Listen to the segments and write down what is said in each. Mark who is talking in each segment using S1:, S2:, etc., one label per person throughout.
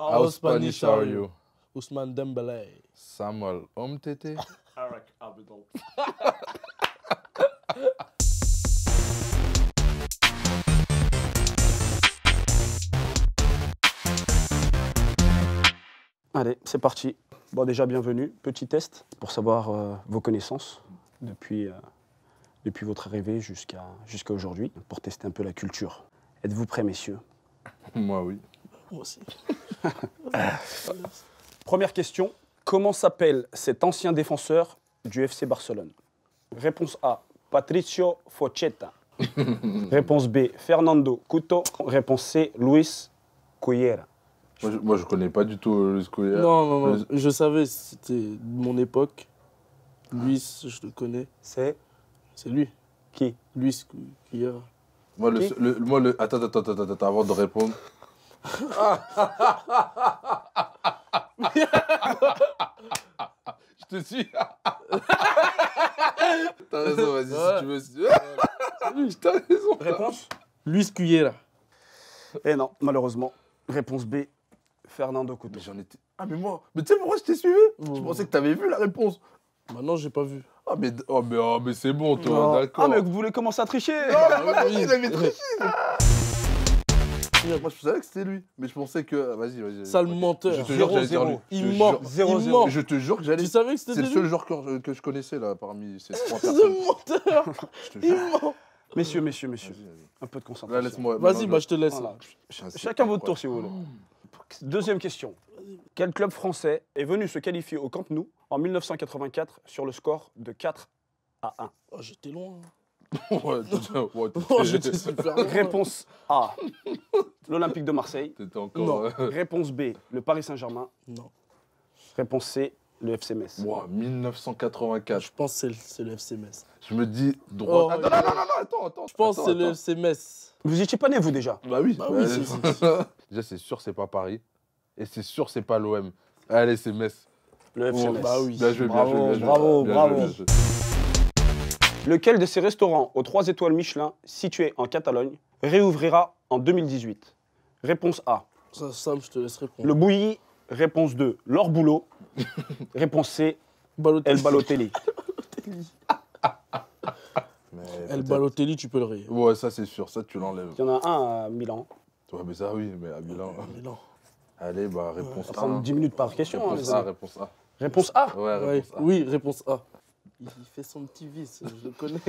S1: How Spanish are you?
S2: Ousmane Dembélé.
S1: Samuel Omtete.
S3: Eric Abidal.
S4: Allez, c'est parti. Bon, déjà, bienvenue. Petit test pour savoir euh, vos connaissances depuis, euh, depuis votre arrivée jusqu'à jusqu'à aujourd'hui, pour tester un peu la culture. Êtes-vous prêts, messieurs?
S1: Moi, oui.
S2: Moi aussi.
S4: Première question. Comment s'appelle cet ancien défenseur du FC Barcelone? Réponse A, Patricio Fochetta. Réponse B, Fernando Couto. Réponse C, Luis Cuillera.
S1: Moi, je, moi, je connais pas du tout Luis Couillère.
S2: Non, non, non. Je savais, c'était de mon époque. Luis, je le connais.
S4: C'est
S2: C'est lui.
S4: qui?
S2: Luis Cuillère.
S1: Moi, le,
S4: Qui?
S1: le- moi, le, attends, attends, attends, attends, attends, avant de répondre. Je te suis. T'as raison, vas-y,
S2: Ouais.
S1: si tu veux. si- T'as raison.
S4: Réponse
S2: Luis.
S4: Eh non, malheureusement. Réponse B, Fernando Couto.
S1: Mais j'en étais. Ah, mais moi. Mais tu sais pourquoi je t'ai suivi? Je
S2: Oh.
S1: pensais que t'avais vu la réponse.
S2: Maintenant, j'ai pas vu.
S1: Ah, mais, oh, mais, oh, mais c'est bon, toi,
S2: Non.
S1: d'accord.
S4: Ah, mais vous voulez commencer à tricher?
S1: Ah,
S2: oui.
S1: il avait triché. Moi, je savais que c'était lui. Mais je pensais que. ah, Vas-y, vas-y.
S2: Sale menteur.
S1: Je te jure que j'allais dire lui.
S2: Il
S1: Je te
S2: ment. Il
S1: je te jure que j'allais.
S2: Tu savais que c'était
S1: C'est le
S2: lui
S1: seul joueur que, que je connaissais là parmi ces trois
S2: Ce
S1: personnes.
S2: menteur.
S1: Je te
S2: Il
S1: jure.
S2: ment.
S4: Messieurs, messieurs, messieurs, un peu de concentration.
S1: laisse-moi.
S2: Vas-y, bah, je te laisse.
S4: Voilà.
S1: je- je-
S4: Chacun votre tour si vous voulez. Deuxième question. Quel club français est venu se qualifier au Camp Nou en 1984 sur le score de 4 à 1
S2: Oh, j'étais loin.
S1: Ouais, t'étais-
S2: Oh, j'étais super loin.
S4: Réponse A, l'Olympique de Marseille.
S1: T'étais encore.
S2: Non.
S1: euh,
S4: Réponse B, le Paris Saint-Germain.
S2: Non.
S4: Réponse C, le FC Metz.
S1: Moi, 1984.
S2: Je pense que c'est le- le FC Metz.
S1: Je me dis droit.
S2: Oh,
S1: attends, non, non, non, non, attends, attends.
S2: Je pense que c'est le. FC Metz.
S4: Vous étiez pas né, vous, déjà?
S1: Bah oui.
S2: Bah oui,
S1: Bah, Déjà, c'est sûr, c'est pas Paris. Et c'est sûr, c'est pas l'OM. Allez, c'est Metz.
S4: Le FC
S1: Oh,
S4: Metz.
S2: bah oui.
S1: Bien joué, bien
S4: Bravo,
S1: joué, bien joué.
S4: bravo,
S1: Bien
S4: bravo.
S1: joué, bien joué.
S4: Lequel de ces restaurants aux 3 étoiles Michelin situés en Catalogne réouvrira en 2018 Réponse A,
S2: Ça, Sam, je te laisse répondre.
S4: le Bouilly. Réponse 2, L'Or Boulot. Réponse C,
S2: Balotelli.
S4: El Balotelli.
S1: Mais
S2: El
S1: peut-être-
S2: Balotelli, tu peux le rayer.
S1: Ouais, ça, c'est sûr. Ça, tu l'enlèves.
S4: Il y en a un à Milan.
S1: Ouais, mais ça, oui, mais à Milan.
S2: Mais non.
S1: Allez, bah, réponse
S4: Ça
S1: A.
S4: prend
S1: hein.
S4: 10 minutes par question. hein,
S1: Réponse
S4: les
S1: A,
S4: amis.
S1: réponse A.
S4: Réponse A.
S1: Ouais,
S2: Ouais.
S1: réponse A.
S2: Oui, réponse A. Il fait son petit vice, je le connais.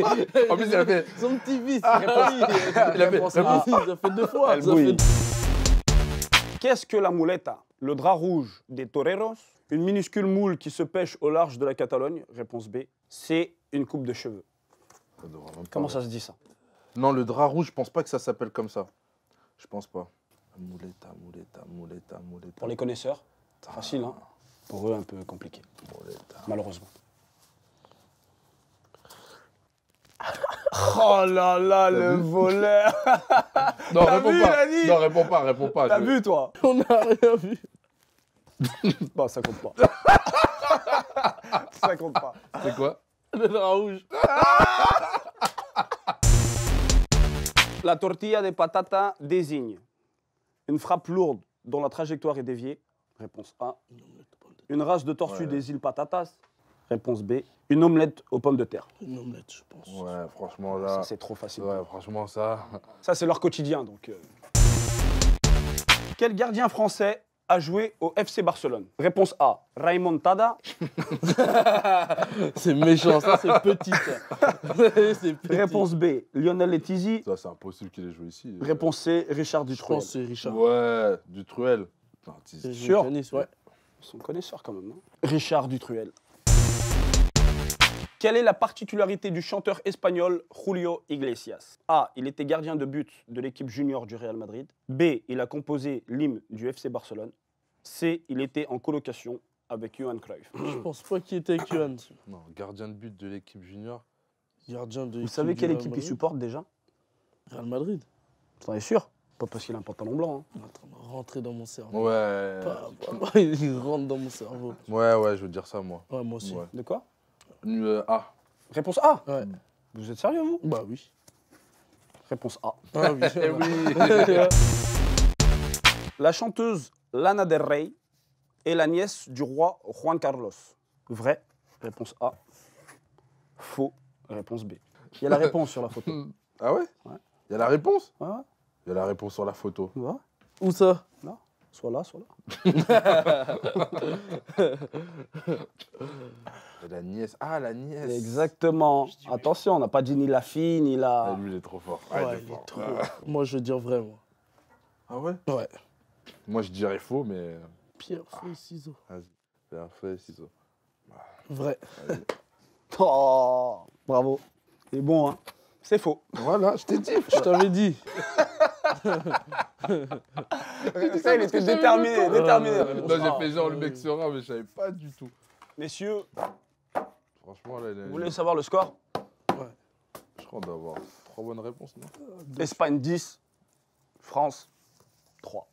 S1: En plus, il a fait.
S2: Son petit vice.
S4: Ah,
S2: Ah oui,
S1: Il a fait.
S4: Réponse A.
S2: Ah oui, ça fait deux fois. Fait-
S4: Qu'est-ce que la muleta? Le drap rouge des toreros? Une minuscule moule qui se pêche au large de la Catalogne? Réponse B. C'est une coupe de cheveux.
S1: Ça
S4: Comment ça se dit ça?
S1: Non, le drap rouge, je pense pas que ça s'appelle comme ça. Je pense pas. Mouletta, mouletta, mouletta, mouletta.
S4: Pour les connaisseurs, facile, hein Pour eux, un peu compliqué,
S1: Mouletta.
S4: malheureusement. Oh là là, le voleur
S1: Non, réponds
S4: vu,
S1: pas. Non, réponds pas, réponds pas.
S4: T'as
S1: je-
S4: vu, toi
S2: On n'a rien vu.
S4: Bon, ça compte pas. ça compte pas.
S1: C'est quoi
S2: Le drap rouge.
S4: La tortilla de patata désigne une frappe lourde dont la trajectoire est déviée. Réponse A. Une race de tortues
S1: Ouais.
S4: des îles Patatas. Réponse B. Une omelette aux pommes de terre.
S2: Une omelette, je pense.
S1: Ouais, franchement,
S4: Ça,
S1: là.
S4: c'est trop facile.
S1: Ouais, franchement, ça.
S4: Ça, c'est leur quotidien. Donc, euh. Quel gardien français a joué au FC Barcelone? Réponse A. Raymond Tada.
S2: C'est méchant, ça c'est petit. ça. c'est petit.
S4: Réponse B. Lionel Letizy.
S1: Ça, c'est impossible qu'il ait joué ici.
S4: Réponse C. Richard
S2: Je
S4: Dutroux.
S2: pense que c'est Richard.
S1: Ouais, du Truel. Non, tu-
S2: C'est
S4: Sûr?
S2: Janis, ouais.
S4: Ils sont connaisseurs quand même. hein. Richard Dutruel. Quelle est la particularité du chanteur espagnol Julio Iglesias? A. Il était gardien de but de l'équipe junior du Real Madrid. B. Il a composé l'hymne du FC Barcelone. C. Il était en colocation avec Johan Cruyff.
S2: Je pense pas qu'il était avec Johan.
S1: Non, gardien de but de l'équipe junior.
S2: Gardien de.
S4: Vous savez quelle équipe il supporte déjà?
S2: Real Madrid.
S4: Vous en êtes sûr? Pas parce qu'il a un pantalon blanc. hein.
S2: Rentrer dans mon cerveau.
S1: Ouais.
S2: Pas- pas- pas- il rentre dans mon cerveau.
S1: Ouais, ouais, je veux dire ça, moi.
S2: Ouais, moi aussi.
S1: Ouais.
S4: De quoi?
S1: Euh, A.
S4: Réponse A?
S2: Ouais.
S4: Vous êtes sérieux, vous?
S2: Bah oui.
S4: Réponse A.
S2: Ah oui.
S1: Eh oui.
S4: La chanteuse Lana Del Rey est la nièce du roi Juan Carlos. Vrai? Réponse A. Faux? Réponse B. Il y a la réponse sur la photo.
S1: Ah ouais?
S4: Ouais.
S1: Il y a la réponse?
S4: Ouais, ouais.
S1: Il y a la réponse sur la photo.
S2: Où ça
S4: Non Soit là, soit là.
S1: La nièce. Ah, la nièce.
S4: Exactement. Attention, on n'a pas dit ni la fille, ni
S1: Ah,
S4: la.
S1: lui, il est trop fort.
S2: Ouais,
S1: Ah,
S2: il est
S1: fort.
S2: trop. Moi, je veux dire vrai, moi.
S1: Ah ouais
S2: Ouais.
S1: Moi, je dirais faux, mais.
S2: Pierre, feuille, ciseaux.
S1: Vas-y. Fais un fait, ciseaux.
S2: Vrai.
S4: Oh, bravo. C'est bon, hein C'est faux.
S1: voilà, je t'ai dit.
S2: Je t'avais dit.
S4: Ça, il était déterminé, déterminé.
S1: Non, j'ai fait genre le mec sera, mais je savais pas du tout.
S4: Messieurs,
S1: Franchement, là, il a-
S4: vous voulez savoir le score?
S1: Je crois qu'on doit avoir trois bonnes réponses, non?
S4: Espagne 10, France 3.